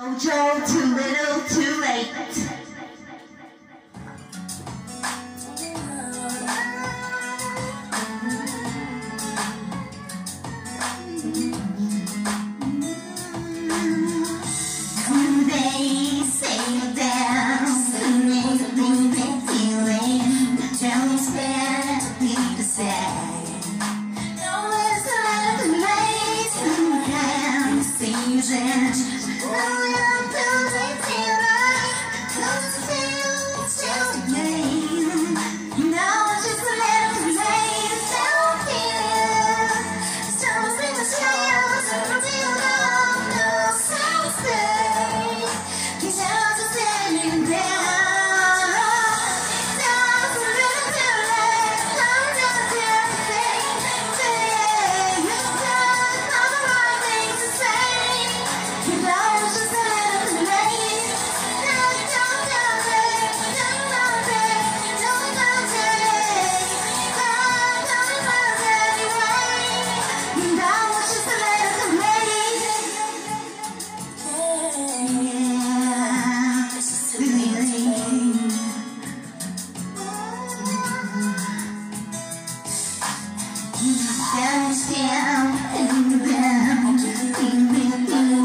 Jojo, too little, too late. Dance, down, dance, down, dance, dance, dance, dance,